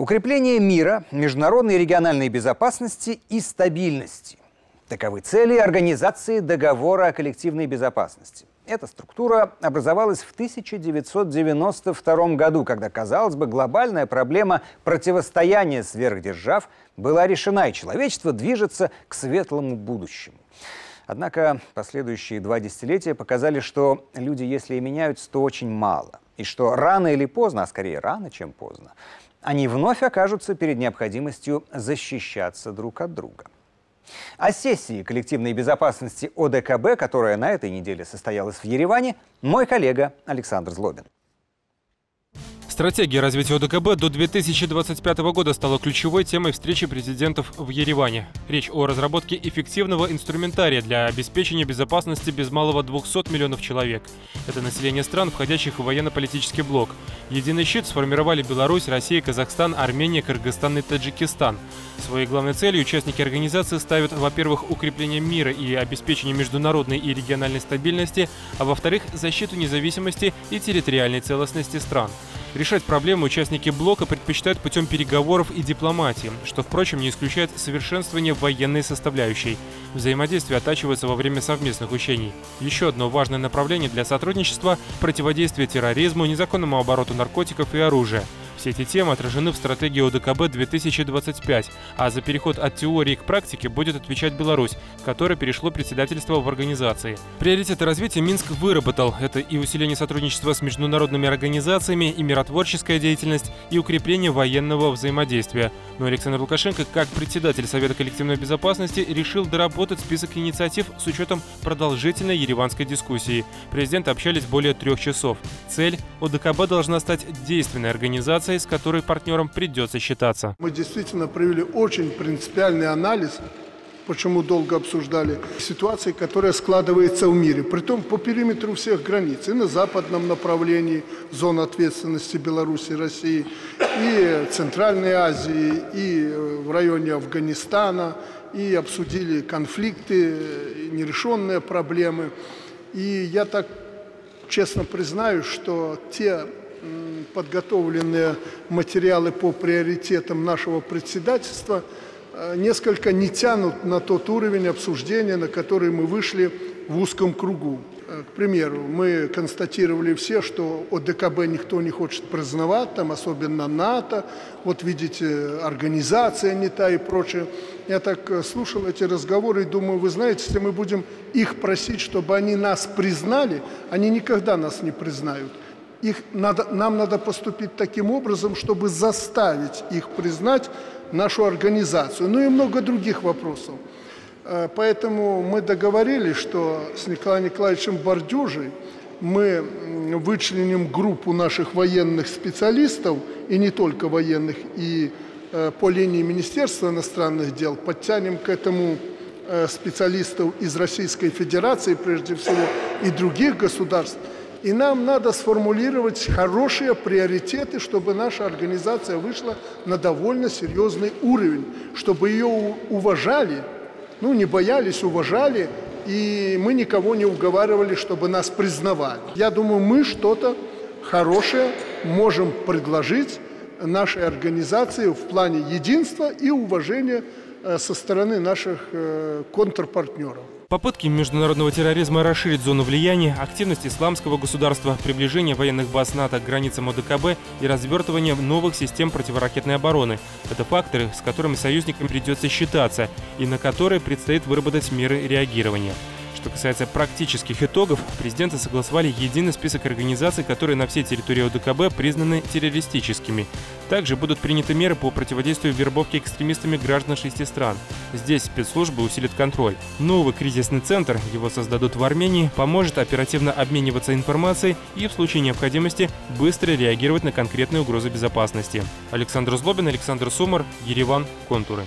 Укрепление мира, международной и региональной безопасности и стабильности. Таковы цели Организации договора о коллективной безопасности. Эта структура образовалась в 1992 году, когда, казалось бы, глобальная проблема противостояния сверхдержав была решена, и человечество движется к светлому будущему. Однако последующие два десятилетия показали, что люди, если и меняются, то очень мало. И что рано или поздно, а скорее рано, чем поздно, они вновь окажутся перед необходимостью защищаться друг от друга. О сессии коллективной безопасности ОДКБ, которая на этой неделе состоялась в Ереване, мой коллега Александр Злобин. Стратегия развития ОДКБ до 2025 года стала ключевой темой встречи президентов в Ереване. Речь о разработке эффективного инструментария для обеспечения безопасности без малого 200 миллионов человек. Это население стран, входящих в военно-политический блок. Единый щит сформировали Беларусь, Россия, Казахстан, Армения, Кыргызстан и Таджикистан. Своей главной целью участники организации ставят, во-первых, укрепление мира и обеспечение международной и региональной стабильности, а во-вторых, защиту независимости и территориальной целостности стран. Решать проблемы участники блока предпочитают путем переговоров и дипломатии, что, впрочем, не исключает совершенствование военной составляющей. Взаимодействие оттачивается во время совместных учений. Еще одно важное направление для сотрудничества – противодействие терроризму, незаконному обороту наркотиков и оружия – все эти темы отражены в стратегии ОДКБ 2025, а за переход от теории к практике будет отвечать Беларусь, которая перешло председательство в организации. Приоритеты развития Минск выработал. Это и усиление сотрудничества с международными организациями, и миротворческая деятельность, и укрепление военного взаимодействия. Но Александр Лукашенко, как председатель Совета коллективной безопасности, решил доработать список инициатив с учетом продолжительной ереванской дискуссии. Президенты общались более трех часов. Цель – ОДКБ должна стать действенной организацией, ситуацией, с которой партнерам придется считаться. Мы действительно провели очень принципиальный анализ, почему долго обсуждали, ситуации, которая складывается в мире. Притом по периметру всех границ. И на западном направлении зон ответственности Беларуси, России, и Центральной Азии, и в районе Афганистана, и обсудили конфликты, нерешенные проблемы. И я так честно признаю, что те подготовленные материалы по приоритетам нашего председательства э, несколько не тянут на тот уровень обсуждения, на который мы вышли в узком кругу. Э, к примеру, мы констатировали все, что ОДКБ никто не хочет признавать, там особенно НАТО, вот видите, организация не та и прочее. Я так э, слушал эти разговоры и думаю, вы знаете, если мы будем их просить, чтобы они нас признали, они никогда нас не признают их надо, нам надо поступить таким образом, чтобы заставить их признать нашу организацию, ну и много других вопросов. Э, поэтому мы договорились, что с Николаем Николаевичем Бордюжей мы вычленим группу наших военных специалистов, и не только военных, и э, по линии Министерства иностранных дел подтянем к этому э, специалистов из Российской Федерации, прежде всего, и других государств, и нам надо сформулировать хорошие приоритеты, чтобы наша организация вышла на довольно серьезный уровень, чтобы ее уважали, ну, не боялись, уважали, и мы никого не уговаривали, чтобы нас признавали. Я думаю, мы что-то хорошее можем предложить нашей организации в плане единства и уважения э, со стороны наших э, контрпартнеров. Попытки международного терроризма расширить зону влияния, активность исламского государства, приближение военных баз НАТО к границам ОДКБ и развертывание новых систем противоракетной обороны – это факторы, с которыми союзникам придется считаться и на которые предстоит выработать меры реагирования. Что касается практических итогов, президенты согласовали единый список организаций, которые на всей территории ОДКБ признаны террористическими. Также будут приняты меры по противодействию вербовке экстремистами граждан шести стран. Здесь спецслужбы усилят контроль. Новый кризисный центр, его создадут в Армении, поможет оперативно обмениваться информацией и в случае необходимости быстро реагировать на конкретные угрозы безопасности. Александр Злобин, Александр Сумар, Ереван, Контуры.